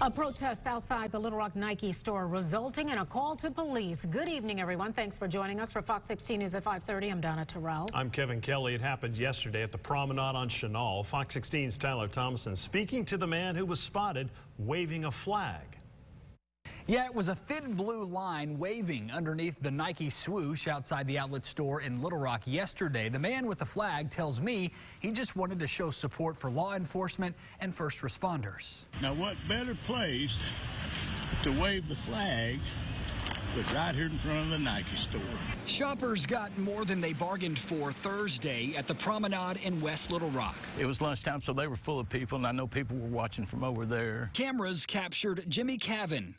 A protest outside the Little Rock Nike store resulting in a call to police. Good evening, everyone. Thanks for joining us for Fox 16 News at 530. I'm Donna Terrell. I'm Kevin Kelly. It happened yesterday at the promenade on Chenal. Fox 16's Tyler Thompson speaking to the man who was spotted waving a flag. Yeah, it was a thin blue line waving underneath the Nike swoosh outside the outlet store in Little Rock yesterday. The man with the flag tells me he just wanted to show support for law enforcement and first responders. Now, what better place to wave the flag was right here in front of the Nike store. Shoppers got more than they bargained for Thursday at the Promenade in West Little Rock. It was lunchtime, so they were full of people, and I know people were watching from over there. Cameras captured Jimmy Cavin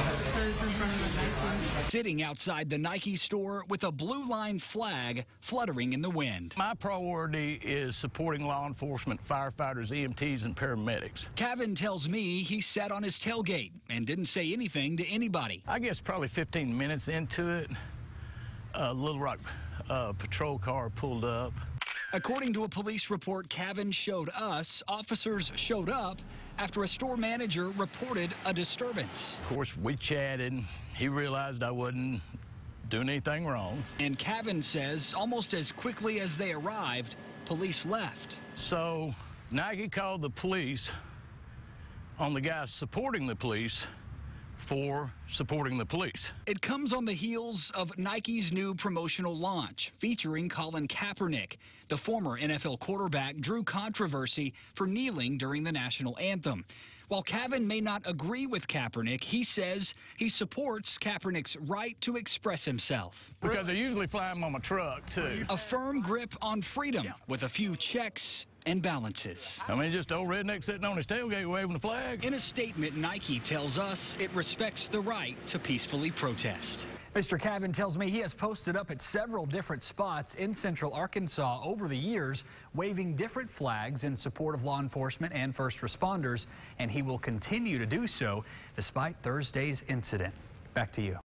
sitting outside the Nike store with a blue line flag fluttering in the wind. My priority is supporting law enforcement, firefighters, EMTs, and paramedics. Cavin tells me he sat on his tailgate and didn't say anything to anybody. I guess probably 15 minutes into it, a Little Rock uh, patrol car pulled up. According to a police report Cavin showed us, officers showed up after a store manager reported a disturbance. Of course, we chatted. He realized I wasn't doing anything wrong. And Cavin says almost as quickly as they arrived, police left. So Nike called the police on the guys supporting the police for supporting the police. It comes on the heels of Nike's new promotional launch featuring Colin Kaepernick. The former NFL quarterback drew controversy for kneeling during the national anthem. While Cavin may not agree with Kaepernick, he says he supports Kaepernick's right to express himself. Because they usually fly him on my truck, too. A firm grip on freedom with a few checks and balances. I mean, just old redneck sitting on his tailgate waving the flag. In a statement, Nike tells us it respects the right to peacefully protest. Mr. Cavin tells me he has posted up at several different spots in central Arkansas over the years, waving different flags in support of law enforcement and first responders, and he will continue to do so despite Thursday's incident. Back to you.